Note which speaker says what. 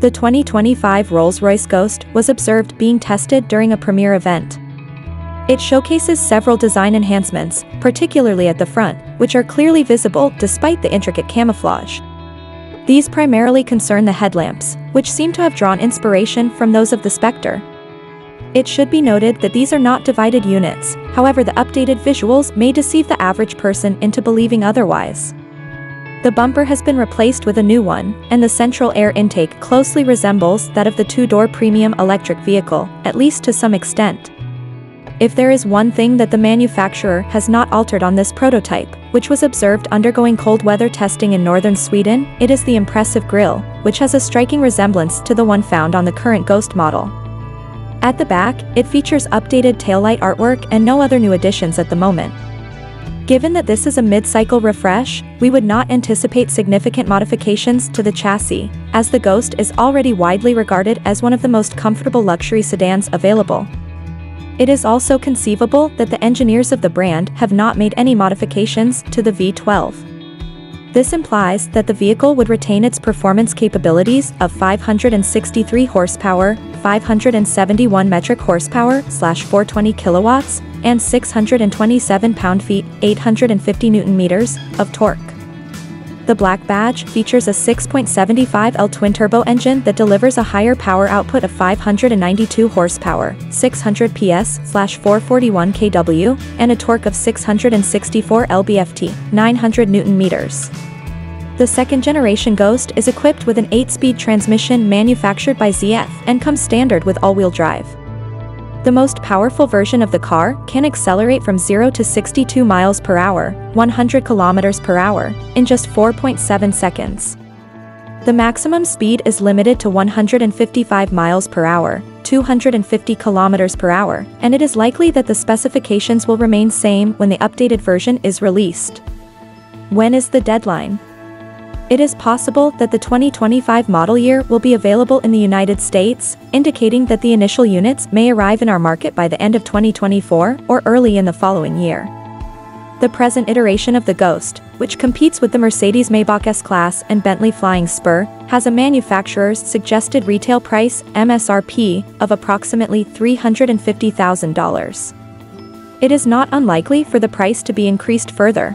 Speaker 1: The 2025 Rolls-Royce Ghost was observed being tested during a premiere event. It showcases several design enhancements, particularly at the front, which are clearly visible despite the intricate camouflage. These primarily concern the headlamps, which seem to have drawn inspiration from those of the Spectre. It should be noted that these are not divided units, however the updated visuals may deceive the average person into believing otherwise. The bumper has been replaced with a new one, and the central air intake closely resembles that of the two-door premium electric vehicle, at least to some extent. If there is one thing that the manufacturer has not altered on this prototype, which was observed undergoing cold weather testing in northern Sweden, it is the impressive grille, which has a striking resemblance to the one found on the current Ghost model. At the back, it features updated taillight artwork and no other new additions at the moment. Given that this is a mid-cycle refresh, we would not anticipate significant modifications to the chassis, as the Ghost is already widely regarded as one of the most comfortable luxury sedans available. It is also conceivable that the engineers of the brand have not made any modifications to the V12. This implies that the vehicle would retain its performance capabilities of 563 horsepower, 571 metric horsepower slash 420 kilowatts, and 627 pound-feet, 850 newton-meters, of torque. The Black Badge features a 6.75L twin-turbo engine that delivers a higher power output of 592 horsepower, 600 PS/441 kW, and a torque of 664 lb-ft, 900 newton-meters. The second-generation Ghost is equipped with an 8-speed transmission manufactured by ZF and comes standard with all-wheel drive. The most powerful version of the car can accelerate from 0 to 62 miles per hour, 100 kilometers per hour, in just 4.7 seconds. The maximum speed is limited to 155 miles per hour, 250 kilometers per hour, and it is likely that the specifications will remain same when the updated version is released. When is the deadline? It is possible that the 2025 model year will be available in the United States, indicating that the initial units may arrive in our market by the end of 2024 or early in the following year. The present iteration of the Ghost, which competes with the Mercedes-Maybach S-Class and Bentley Flying Spur, has a manufacturer's suggested retail price MSRP of approximately $350,000. It is not unlikely for the price to be increased further,